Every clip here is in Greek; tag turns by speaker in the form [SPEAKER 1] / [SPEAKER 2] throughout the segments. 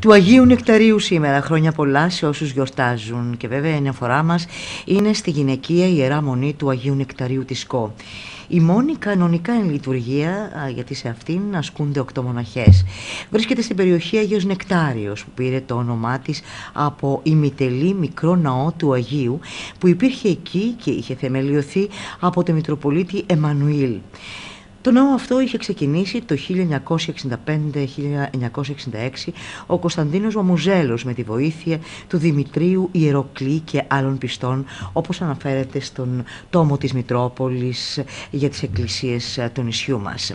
[SPEAKER 1] του Αγίου Νεκταρίου σήμερα. Χρόνια πολλά σε όσους γιορτάζουν. Και βέβαια η αναφορά μας είναι στη γυναικεία Ιερά Μονή του Αγίου Νεκταρίου της ΚΟ. Η μόνη κανονικά εν λειτουργία, γιατί σε αυτήν ασκούνται οκτώ μοναχές. Βρίσκεται στην περιοχή Αγίος Νεκτάριος, που πήρε το όνομά της από ημιτελή μικρό ναό του Αγίου, που υπήρχε εκεί και είχε θεμελιωθεί από τον Μητροπολίτη Εμμανουήλ. Το νόμο αυτό είχε ξεκινήσει το 1965-1966 ο Κωνσταντίνος Μαμουζέλος με τη βοήθεια του Δημητρίου Ιεροκλή και άλλων πιστών όπως αναφέρεται στον τόμο της Μητρόπολης για τις εκκλησίες του νησιού μας.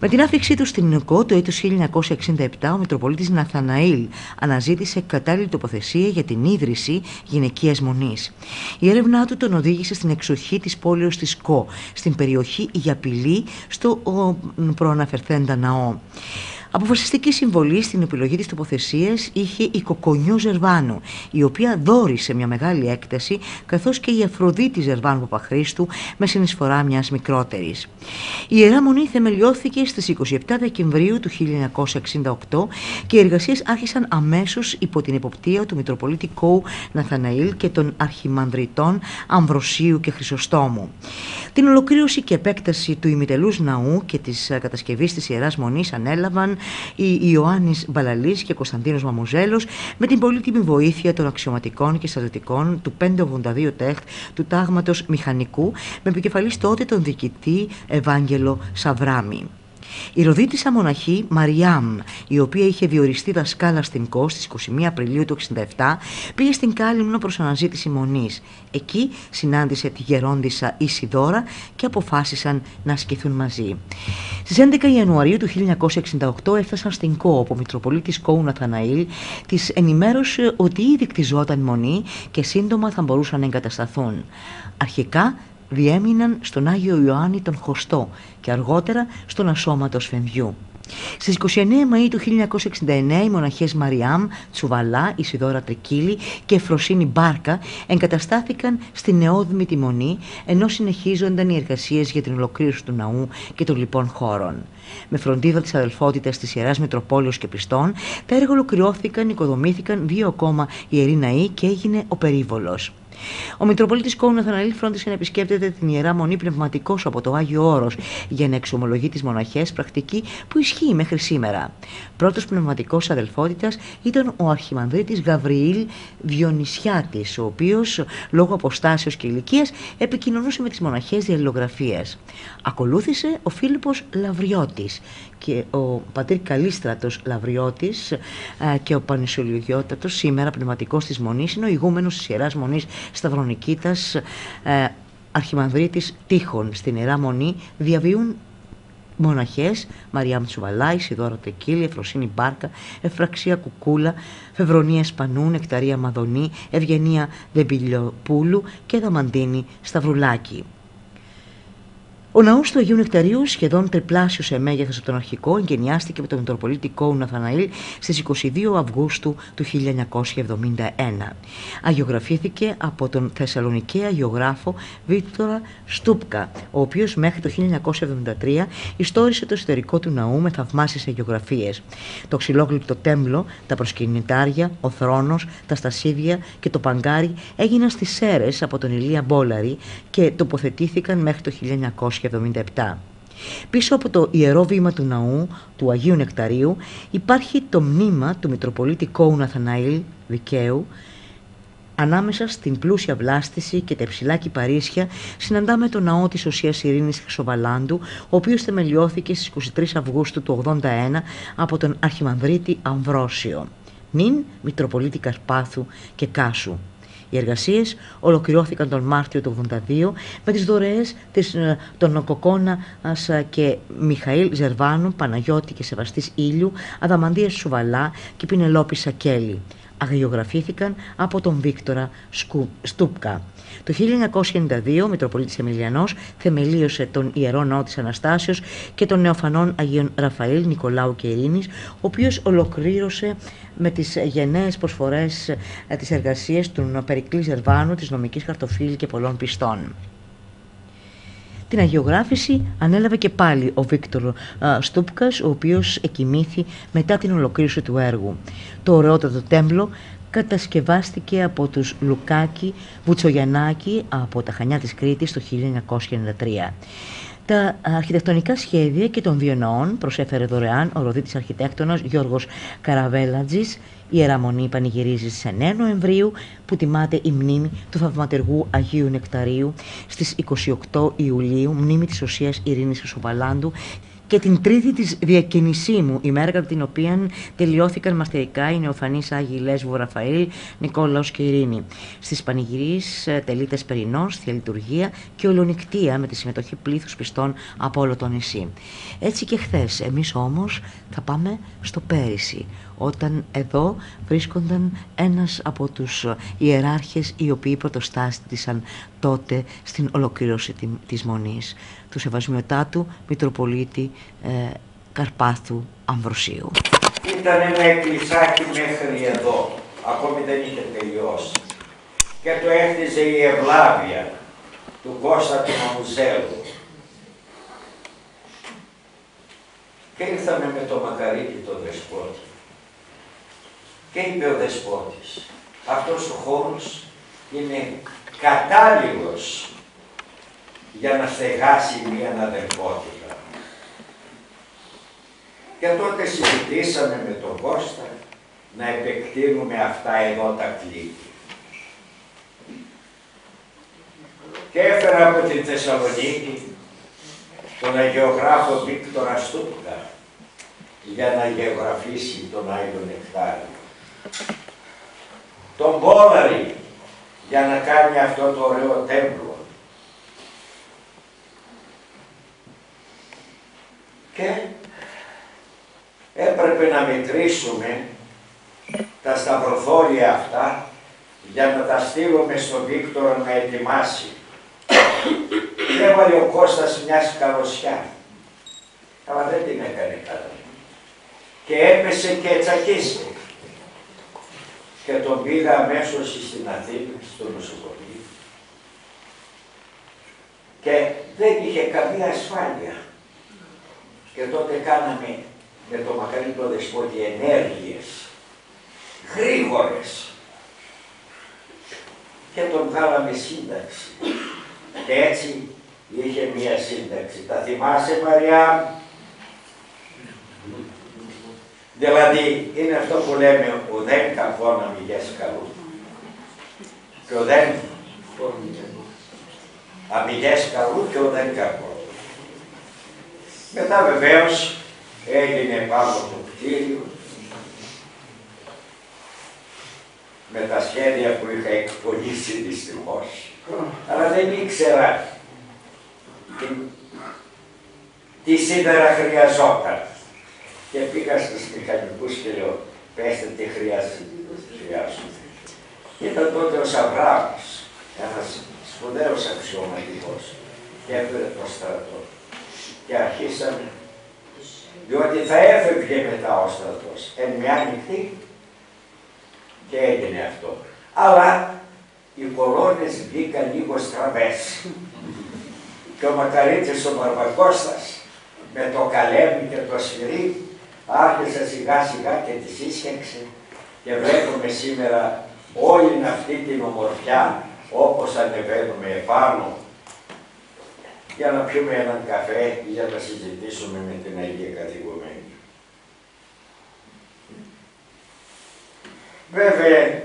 [SPEAKER 1] Με την άφηξή του στην ΕΚΟ το έτος 1967 ο Μητροπολίτης Ναθαναήλ αναζήτησε κατάλληλη τοποθεσία για την ίδρυση γυναικείας μονής. Η έρευνά του τον οδήγησε στην εξοχή της πόλεως της ΚΟ, στην περιοχή Γιαπηλή, στο προαναφερθέντα ναό. Αποφασιστική συμβολή στην επιλογή της τοποθεσίας είχε η Κοκονιό Ζερβάνου, η οποία δόρισε μια μεγάλη έκταση, καθώς και η Αφροδίτη Ζερβάνου Παπαχρίστου με συνεισφορά μιας μικρότερης. Η Ιερά Μονή θεμελιώθηκε στις 27 Δεκεμβρίου του 1968 και οι εργασίες άρχισαν αμέσως υπό την εποπτεία του Μητροπολίτη Κόου Ναθαναήλ και των αρχιμανδριτών Αμβροσίου και Χρυσοστόμου. Την ολοκλήρωση και επέκταση του ημιτελούς ναού και της κατασκευής της Ιεράς Μονής ανέλαβαν οι Ιωάννης Μπαλαλής και Κωνσταντίνος Μαμουζέλος με την πολύτιμη βοήθεια των αξιωματικών και στρατητικών του 582 τέχτ του τάγματος μηχανικού με επικεφαλής τότε τον διοικητή Ευάγγελο Σαβράμι. Η Ροδίτησα μοναχή Μαριάμ, η οποία είχε διοριστεί δασκάλα στην ΚΟ στις 21 Απριλίου του 1967, πήγε στην Κάλυμνο προς αναζήτηση μονής. Εκεί συνάντησε τη γερόντισα Ισιδώρα και αποφάσισαν να ασκηθούν μαζί. Στις 11 Ιανουαρίου του 1968 έφτασαν στην ΚΟ, όπου ο Μητροπολίτης Κόου Ναθαναήλ της ενημέρωσε ότι ήδη κτιζόταν μονή και σύντομα θα μπορούσαν να εγκατασταθούν. Αρχικά διέμειναν στον Άγιο Ιωάννη τον Χωστό και αργότερα στον Ασώματος Σφενδιού. Στις 29 Μαΐου του 1969 οι μοναχές Μαριάμ, Τσουβαλά, Ισιδώρα Τρικίλη και Εφροσύνη Μπάρκα εγκαταστάθηκαν στη νεόδημη τη Μονή ενώ συνεχίζονταν οι εργασίες για την ολοκλήρωση του ναού και των λοιπών χώρων. Με φροντίδα της αδελφότητας της Ιεράς Μητροπόλεως και Πιστών, τα έργα ολοκληρώθηκαν, οικοδομήθηκαν δύο ακόμα ιεροί ναοί και έγινε ο περίβολος. Ο Μητροπολίτης Κόου Ναθαναλή φρόντισε να επισκέπτεται την ιερά μονή πνευματικός από το Άγιο Όρος για να εξομολογεί τις μοναχές, πρακτική που ισχύει μέχρι σήμερα. Πρώτος πνευματικός αδελφότητας ήταν ο Αρχιμανδρίτης Γαβριήλ Διονυσιάτη, ο οποίος λόγω αποστάσεως και ηλικίας επικοινωνούσε με τις μοναχές διαλληλογραφίε. Ακολούθησε ο Φίλιππος Λαβριώτης και ο πατήρ Καλίστρατος Λαβριώτης ε, και ο Πανισιολογιώτατος σήμερα πνευματικός της Μονής είναι ο ηγούμενος της Ιεράς Μονής Σταυρονικήτας ε, Αρχιμανδρίτης Τείχων στην Ιερά Μονή διαβίουν μοναχές Μαριά Μτσουβαλάη, Ισιδώρα Τεκίλη, Εφροσύνη Μπάρκα, Εφραξία Κουκούλα, Φεβρονία Σπανού, Νεκταρία Μαδονή, Ευγενία Δεμπιλιοπούλου και Δαμαντίνη Σταυρουλάκη. Ο ναός του Αγίου Νεκταρίου, σχεδόν τριπλάσιος σε μέγεθο από τον αρχικό, εγκαινιάστηκε με τον Μητροπολίτη Κόου Ναθαναήλ στις 22 Αυγούστου του 1971. Αγιογραφήθηκε από τον Θεσσαλονικαίο αγιογράφο Βίκτορα Στούπκα, ο οποίος μέχρι το 1973 ιστόρισε το εσωτερικό του ναού με θαυμάσιες αγιογραφίες. Το ξυλόγλυπτο τέμπλο, τα προσκυνητάρια, ο θρόνος, τα στασίδια και το παγκάρι έγιναν στις Σέρε από τον Ηλία Μπόλαρη και τοποθετήθηκαν μέχρι το 1900. Πίσω από το ιερό βήμα του ναού του Αγίου Νεκταρίου υπάρχει το μνήμα του Μητροπολίτη Κόου Ναθαναήλ Δικαίου Ανάμεσα στην πλούσια βλάστηση και τα υψηλά κυπαρίσια συναντάμε το ναό της Οσίας Ειρήνης Χρυσοβαλάντου, ο οποίος θεμελιώθηκε στις 23 Αυγούστου του 81 από τον Αρχιμανδρίτη Αμβρόσιο, νυν Μητροπολίτη Καρπάθου και Κάσου. Οι εργασίες ολοκληρώθηκαν τον Μάρτιο του 1982 με τις δωρεές ε, των Κοκόνα και Μιχαήλ Ζερβάνου, Παναγιώτη και Σεβαστής Ήλιου, Αδαμαντίας Σουβαλά και Πινελόπη Σακέλη. Αγιογραφήθηκαν από τον Βίκτορα Στούπκα. Το 1992 ο Μητροπολίτης Εμιλιανός θεμελίωσε τον Ιερό Ναό της Αναστάσεως και των νεοφανών Αγίων Ραφαήλ, Νικολάου και Ειρήνης, ο οποίος ολοκλήρωσε με τις γενναίες προσφορές ε, της εργασίας του Περικλής Ζερβάνου, της νομικής χαρτοφύλης και πολλών πιστών. Την αγιογράφηση ανέλαβε και πάλι ο Βίκτορ Στούπκας, ο οποίος εκοιμήθη μετά την ολοκλήρωση του έργου. Το ωραιότατο τέμπλο κατασκευάστηκε από τους Λουκάκη Βουτσογιαννάκη από τα Χανιά της Κρήτης το 1993. Τα αρχιτεκτονικά σχέδια και των δύο προσέφερε δωρεάν ο Ροδίτης αρχιτέκτονας Γιώργος Καραβέλατζης. Η Ιεραμονή πανηγυρίζει στις 9 Νοεμβρίου που τιμάται η μνήμη του θαυματεργού Αγίου Νεκταρίου στις 28 Ιουλίου, μνήμη της Οσίας Ειρήνης Σοβαλάντου και την τρίτη της διακαινησίμου, ημέρα κατά την οποία τελειώθηκαν μαστηρικά οι νεοφανείς Άγιοι Λέσβου Ραφαήλ, Νικόλαος και Ειρήνη. Στις πανηγυρίες ε, τελείται Περινός, Θεία Λειτουργία και Ολονικτία με τη συμμετοχή πλήθους πιστών από όλο το νησί. Έτσι και χθες, εμείς όμως θα πάμε στο πέρυσι, όταν εδώ βρίσκονταν ένας από τους ιεράρχες οι οποίοι πρωτοστάστησαν τότε στην ολοκλήρωση της Μονής, του Σεβασμιωτάτου Μητροπολίτη ε, Καρπάθου Αμβροσίου.
[SPEAKER 2] Ήταν ένα εκκλησάκι μέχρι εδώ, ακόμη δεν είχε τελειώσει. Και το έχτιζε η Ευλάβεια του Κώστα του Μαμουζέλου. Και ήρθαμε με το μακαρίτι το δεσπότη. Και είπε ο δεσπότης, αυτός ο χώρος είναι κατάλληλος για να στεγάσει μια αδερφότητα. Και τότε συζητήσαμε με τον Κώστα να επεκτείνουμε αυτά εδώ τα κλίτη. Και έφερα από την Θεσσαλονίκη τον Αγιογράφο Βίκτορα Στούπκα για να γεωγραφήσει τον Άγιο Νεκτάριο. Τον Πόλαρη για να κάνει αυτό το ωραίο τέμπλο. Και έπρεπε να μετρήσουμε τα σταυροθόρια αυτά για να τα στείλουμε στον Βίκτορα να ετοιμάσει. Και έβαλε ο Κώστας μια καλωσιά. Αλλά δεν την έκανε καλά. Και έπεσε και τσακίστηκε και τον πήγα αμέσως στην Αθήνα, στο νοσοκομείο και δεν είχε καμία ασφάλεια. Και τότε κάναμε με το μακαρίτο δεσπότη ενέργειες, γρήγορες. Και τον βγάλαμε σύνταξη. Και έτσι είχε μία σύνταξη. Τα θυμάσαι Μαριά; Δηλαδή είναι αυτό που λέμε ο δεν κακό να μηγές καλού. Και ο δεν αμυγές καλού και ο δεν κακό. Μετά βεβαίως έγινε πάνω το κτίριο με τα σχέδια που είχα εκπονήσει δυστυχώς. Αλλά δεν ήξερα τι, τι σήμερα χρειαζόταν. Και πήγα στους μηχανικούς και λέω, πέστε τι χρειάζεται. Ήταν τότε ο Σαβράμος, ένας σπουδαίος αξιωματικός και έφερε το στρατό. Και αρχίσαμε, διότι θα έφευγε μετά ο στρατός, εν μια νυχτή και έγινε αυτό. Αλλά οι κολόνες βγήκαν λίγο στραβές. και ο Μακαρίτης ο Μπαρμπακώστας με το καλέμι και το σφυρί άρχισε σιγά σιγά και τη ίσχυξε και βλέπουμε σήμερα όλη αυτή την ομορφιά όπως ανεβαίνουμε επάνω για να πιούμε έναν καφέ ή για να συζητήσουμε με την Αγία Καθηγουμένη. Βέβαια,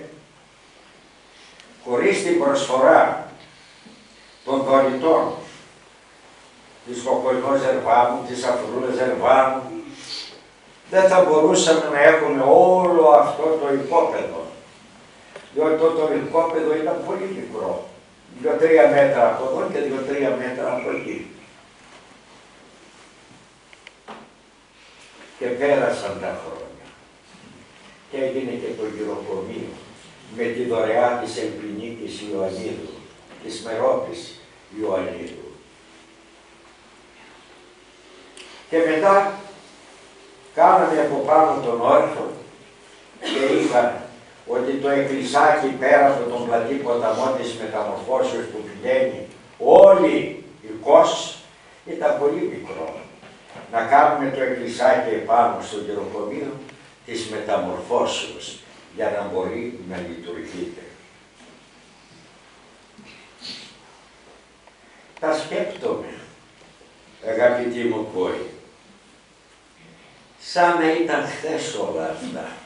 [SPEAKER 2] χωρίς την προσφορά των δωρητών της Κοκοϊνός Ζερβάμου, της Αφρούλας Ζερβάμου, δεν θα μπορούσαμε να έχουμε όλο αυτό το υπόπεδο. Διότι το, το υπόπεδο ήταν πολύ μικρό. Δύο-τρία μέτρα από εδώ και δύο-τρία μέτρα από εκεί. Και πέρασαν τα χρόνια. Και έγινε και το γυροκομείο με τη δωρεά της Ελπινίκης Ιωαννίδου, της Μερόπης Ιωαννίδου. Και μετά Κάναμε από πάνω τον όρθο και είπα ότι το εκκλησάκι πέρα από τον πλατή ποταμό της μεταμορφώσεως που πηγαίνει όλη η Κος ήταν πολύ μικρό. Να κάνουμε το εκκλησάκι επάνω στο γεροκομείο της μεταμορφώσεως για να μπορεί να λειτουργείται. Τα σκέπτομαι, αγαπητοί μου κόρη, σαν να ήταν χθες όλα αυτά.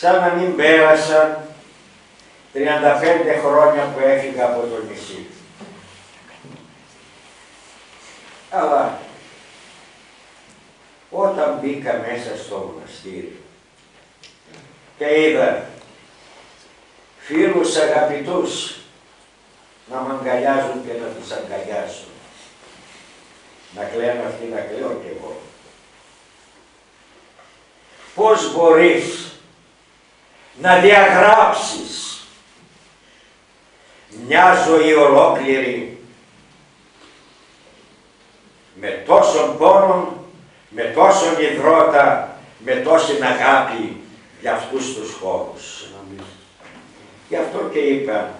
[SPEAKER 2] Σαν να μην πέρασαν 35 χρόνια που έφυγα από το νησί. Αλλά όταν μπήκα μέσα στο μοναστήρι και είδα φίλους αγαπητούς να με αγκαλιάζουν και να τους αγκαλιάσουν. Να κλαίνω αυτοί να κλαίω κι εγώ. Πώς μπορείς να διαγράψεις μια ζωή ολόκληρη με τόσον πόνο, με τόσον υδρότα, με τόση αγάπη για αυτούς τους χώρους. Γι' αυτό και είπα,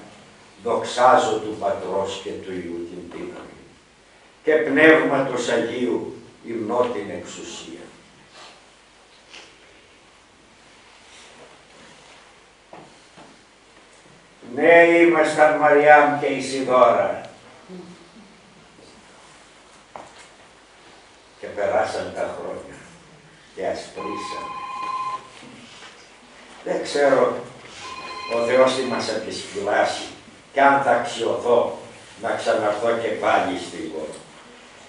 [SPEAKER 2] δοξάζω του Πατρός και του Υιού την δύναμη και Πνεύματος Αγίου υμνώ την εξουσία. Ναι, ήμασταν Μαριάμ και Ισιδώρα. Και περάσαν τα χρόνια και ασπρίσαμε. Δεν ξέρω ο Θεός τι μας αντισφυλάσει και αν θα αξιωθώ να ξαναρθώ και πάλι στη γη.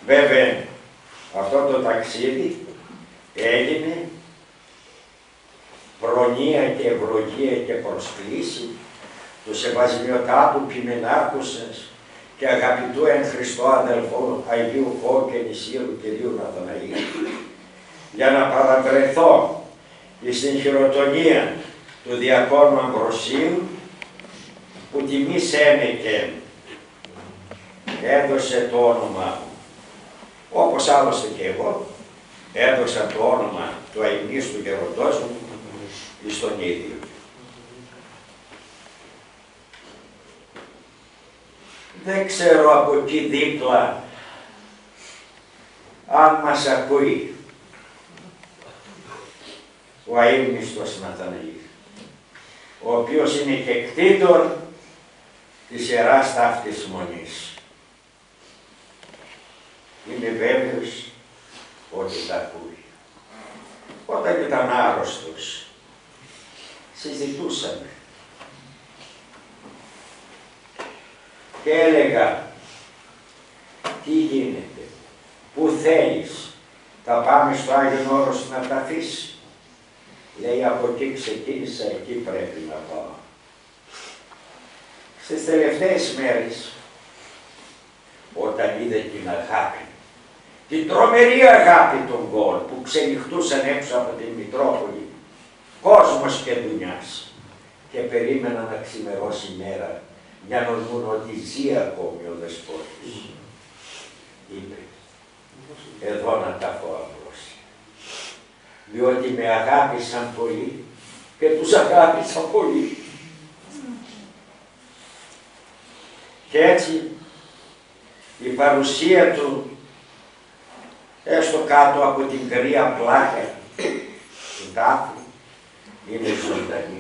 [SPEAKER 2] Βέβαια, αυτό το ταξίδι έγινε προνοία και ευλογία και προσκλήση του Σεβασμιωτάτου Πιμενάρχουσας και αγαπητού εν Χριστώ αδελφού Αγίου Φώ και Νησίρου Κυρίου Ναθαναήλ για να παραβρεθώ στην χειροτονία του Διακόνου Αμβροσίου που τιμήσενε και έδωσε το όνομα μου. Όπως άλλωστε και εγώ έδωσα το όνομα του του γεροντός μου στον ίδιο. Δεν ξέρω από εκεί δίπλα αν μας ακούει ο αείμνηστος Ναθαναήλ, ο οποίος είναι και κτήτορ της Ιεράς Ταύτης Μονής. Είμαι βέβαιος ότι τα ακούει. Όταν ήταν άρρωστος, συζητούσαμε και έλεγα τι γίνεται, πού θέλεις, θα πάμε στο Άγιο Όρος να τα αφήσει. Λέει από εκεί ξεκίνησα, εκεί πρέπει να πάω. Στις τελευταίες μέρες, όταν είδε την αγάπη, την τρομερή αγάπη των κόλ που ξενυχτούσαν έξω από την Μητρόπολη, κόσμος και δουλειάς και περίμενα να ξημερώσει η μέρα για να δουν ότι ζει ακόμη ο Δεσπότης. Είπε, εδώ να τα έχω απλώσει. Διότι με αγάπησαν πολύ και τους αγάπησα πολύ. Και έτσι η παρουσία του έστω κάτω από την κρύα πλάκα του τάφου είναι ζωντανή.